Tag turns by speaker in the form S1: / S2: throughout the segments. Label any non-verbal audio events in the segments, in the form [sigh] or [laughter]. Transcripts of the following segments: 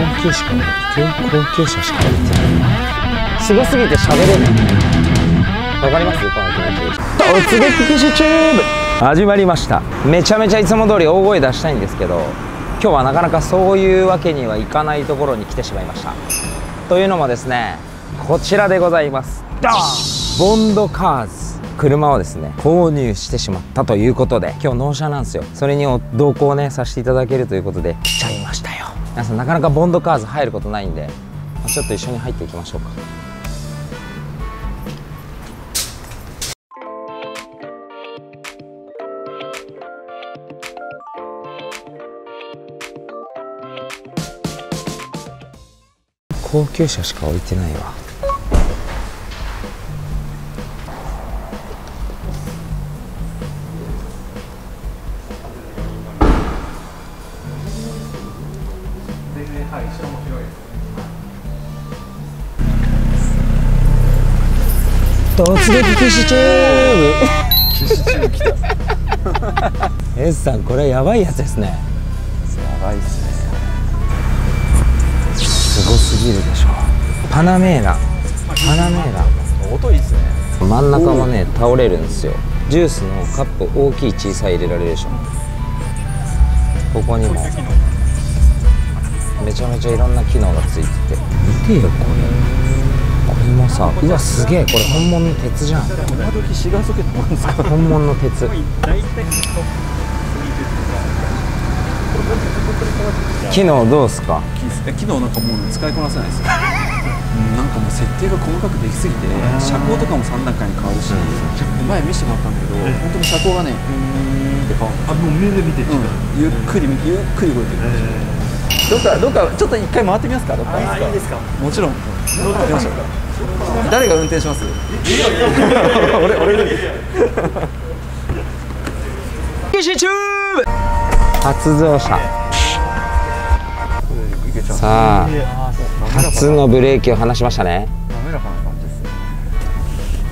S1: 高級しか高級車しか置いてない。すごすぎて喋れない。わかります？この気持ち。突撃記事チューブ始まりました。めちゃめちゃいつも通り大声出したいんですけど今日はなかなかそういうわけにはいかないところに来てしまいました。というのもですねこちらでございます。ボンドカーズ。車をですね購入してしまったということで今日納車なんですよ。それに同行ねさせていただけるということで来ちゃいましたよ。皆さんなかなかボンドカーズ入ることないんでちょっと一緒に入っていきましょうか。高級車しか置いてないわ。突撃騎士チューブ騎士チューブ来た S さんこれやばいやつですね。や
S2: ばいっすね。
S1: すごすぎるでしょパナメーラ。パナメーラ。
S2: 音いいっすね
S1: 真ん中もね倒れるんですよ。ジュースのカップ大きい小さい入れられるでしょ。ここにも。めちゃめちゃいろんな機能がついてて。見てよこれ。さうわすげえこれ本物の鉄じゃん。
S2: 今時シガーソケットなんですか？
S1: 本物の鉄。機能どうすか？
S2: 機能なんかもう使いこなせないですよ。なんかもう設定が細かくできすぎて車高とかも3段階に変わるし、前見せてもらったんだけど、本当に車高がねうんって変わる。あもう目で見て、うん、ゆっくりゆっくり動いてる、どっかどっかちょっと一回回ってみますかどっか。いいですか。もちろん。行きましょう誰が運転します？[laughs] 俺俺
S1: 初乗車。さあ初のブレーキを離しましたね。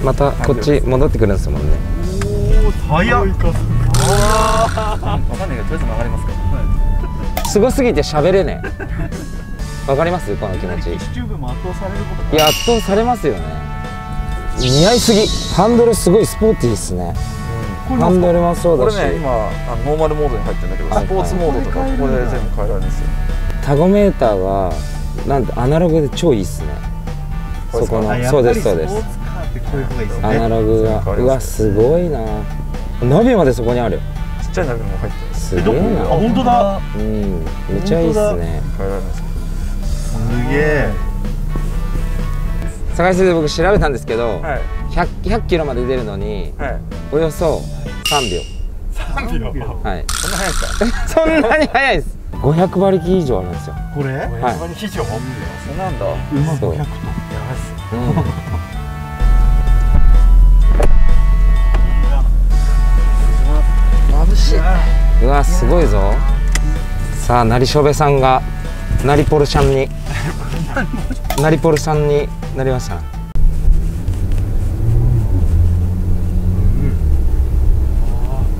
S1: またこっち戻ってくるんですもんね。
S2: おお早っ。分かんないけどとりあえず曲がりますか
S1: すごすぎて喋れねわかります？この気持ち。いや圧倒されますよね。似合いすぎ。ハンドルすごいスポーティーですね、うん、ハンドルもそうだし。
S2: これね今あのノーマルモードに入ってるんだけどスポーツモードとかここで全部変えられるんですよ。
S1: タゴメーターはなんてアナログで超いいっすね。そこのそうですそうです。アナログがうわすごいな。ナビまでそこにある
S2: ちっちゃいナビも入ってる。
S1: すげえな。あ
S2: 本当だ。
S1: うんめちゃいいっすね。
S2: 変えられますすげえ。
S1: 坂井先生僕調べたんですけど、はい、100, 100キロまで出るのに、はい、およそ3秒。
S2: 3秒。
S1: はい。
S2: そんな速いですか？[laughs]
S1: そんなに速いです。500馬力以上あるんですよ。
S2: これ、はい、馬力以上そうなんだ。馬500と。やばいっす、うん、眩しい。う
S1: わすごいぞ。さあ成しょべさんがナリポルちゃんに。ナリポルさんになりました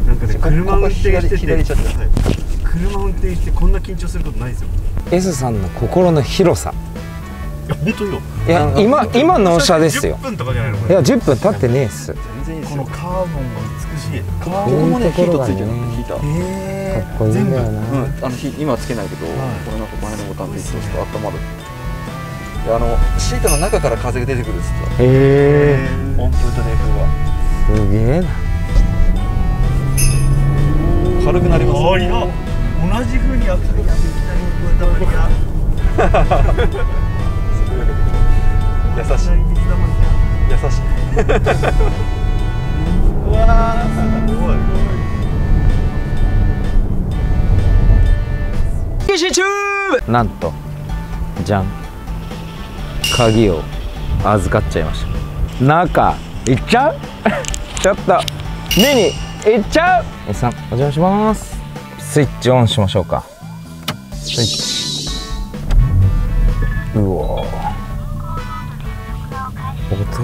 S2: なんかね車運転してて車運転してこんな緊張することないですよ。
S1: S さんの心の広さ
S2: 本当よ。
S1: いや今今納車ですよ。
S2: 10分とかじゃないの
S1: いや10分経ってねえっす
S2: 全然いいこのカーボンが美しい。カーボンもねヒートついてるのヒーター
S1: かっこいいんだよな、うん、
S2: あの今つけないけど、はい、これなんか前のボタンで一度しか温まる。であのシートの中から風が出てくるっつって。
S1: へえ
S2: 温風と冷風が
S1: すげえな。
S2: 軽くなりますあいや同じふうにアクセルやってきた。よ優しい。優しい。[laughs] うわすごい。
S1: なんとじゃん鍵を預かっちゃいました。中行っちゃう？[laughs] ちょっと目に行っちゃう？おさんお邪魔します。スイッチオンしましょうか。スイッチ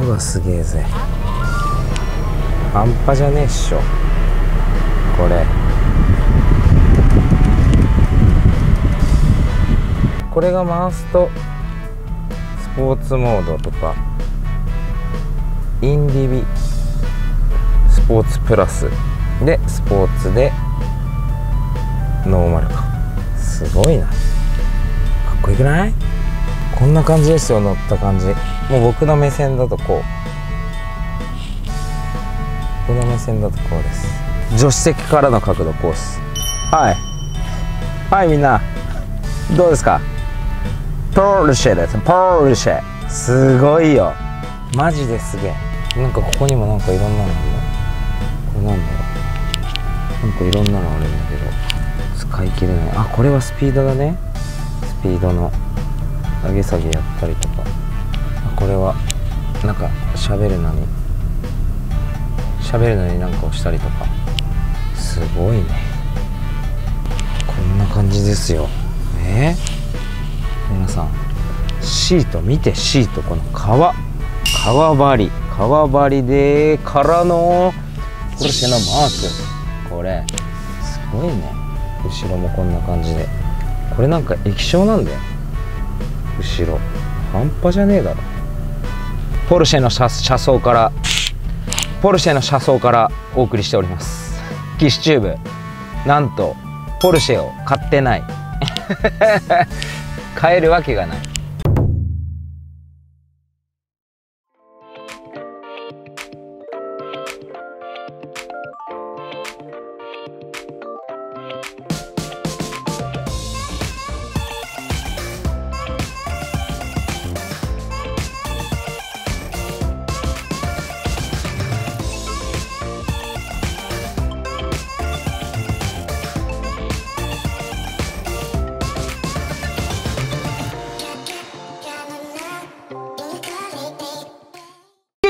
S1: がすげえぜ。半端じゃねえっしょ。これ。これが回すとスポーツモードとか。インディビ。スポーツプラス。でスポーツで。ノーマルか。すごいな。かっこよくない？こんな感じですよ乗った感じ。もう僕の目線だとこう。僕の目線だとこうです。助手席からの角度こうです。はい。はいみんな。どうですか？ポルシェです。ポルシェ。すごいよ。マジですげえ。なんかここにもなんかいろんなのあるのこれなんだろう。なんかいろんなのあるんだけど。使い切れない。あこれはスピードだね。スピードの上げ下げやったりとか。これはなんか喋るのに喋るのになんか押したりとか。すごいね。こんな感じですよ。えー、皆さんシート見てシートこの革革張り。革張りでからのポルシェのマーク。これすごいね。後ろもこんな感じで。これなんか液晶なんだよ。後ろ。半端じゃねえだろ。ポルシェの車車窓からポルシェの車窓からお送りしております。キッシュチューブ。なんとポルシェを買ってない。[laughs] 買えるわけがない。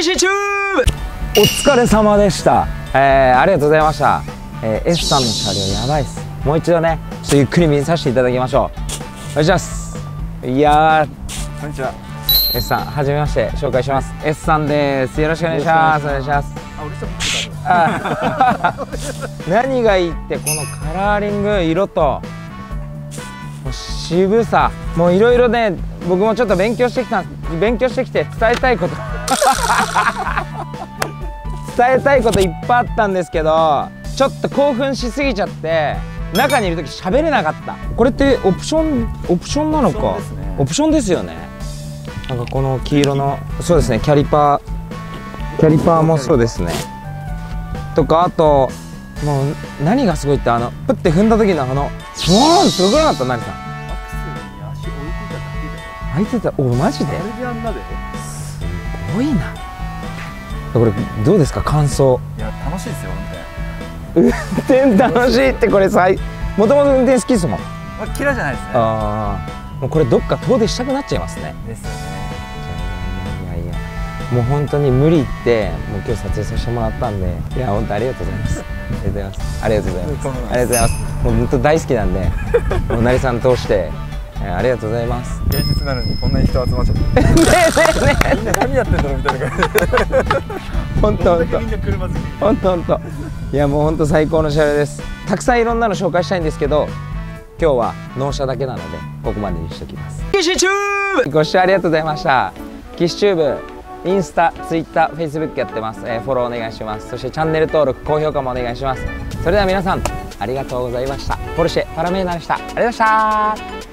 S1: キッシュチューブお疲れ様でした、えー、ありがとうございました、えー、S さんの車両やばいっす。もう一度ねちょっとゆっくり見させていただきましょう。お願いします。いやー。
S2: こんにちは。
S1: S さんはじめまして紹介します。S さんです。よろしくお願いします。お願いします。
S2: あ俺ちょっ [laughs]
S1: 何がいいってこのカラーリング色と。渋さ。もういろいろね僕もちょっと勉強してきた勉強してきて伝えたいこと伝えたいこといっぱいあったんですけどちょっと興奮しすぎちゃって中にいる時喋れなかった。これってオプションオプションなのか？
S2: オプションです
S1: よね。なんかこの黄色の。そうですね。キャリパー。キャリパーもそうですね。とかあともう何がすごいってあのプッて踏んだ時のあのスワーンすごくなかった？何さん
S2: アクセルに足置いてただけだよ
S1: 開いてたおマジで？
S2: あれであんなで。
S1: すごいな。これどうですか？感想。
S2: いや楽しいですよ
S1: 運転。楽しいってこれさもともと運転好きですもん。
S2: まあ嫌いじゃないですね。
S1: ああもうこれどっか遠出したくなっちゃいますね。
S2: ですよね。
S1: いやいやいやもう本当に無理言ってもう今日撮影させてもらったんで。いや本当ありがとうございます。ありがとうございます。ありがとうございます。
S2: とんでもない
S1: ありがとうございます。もう本当大好きなんで。もう成さん通して、えーありがとうございます。
S2: 芸術なのにこんなに人集まっちゃって。[laughs]
S1: ねえねえね
S2: みんな何やってんだろうみたいな感じ
S1: 本当。本当。
S2: みんな車好き
S1: 本当本当。いやもう本当最高の車両です。たくさんいろんなの紹介したいんですけど今日は納車だけなのでここまでにしておきます。キッシュチューブ。ご視聴ありがとうございました。キッシュチューブインスタ、ツイッター、フェイスブックやってます、えーフォローお願いします。そしてチャンネル登録、高評価もお願いします。それでは皆さんありがとうございました。ポルシェパラメーナでした。ありがとうございました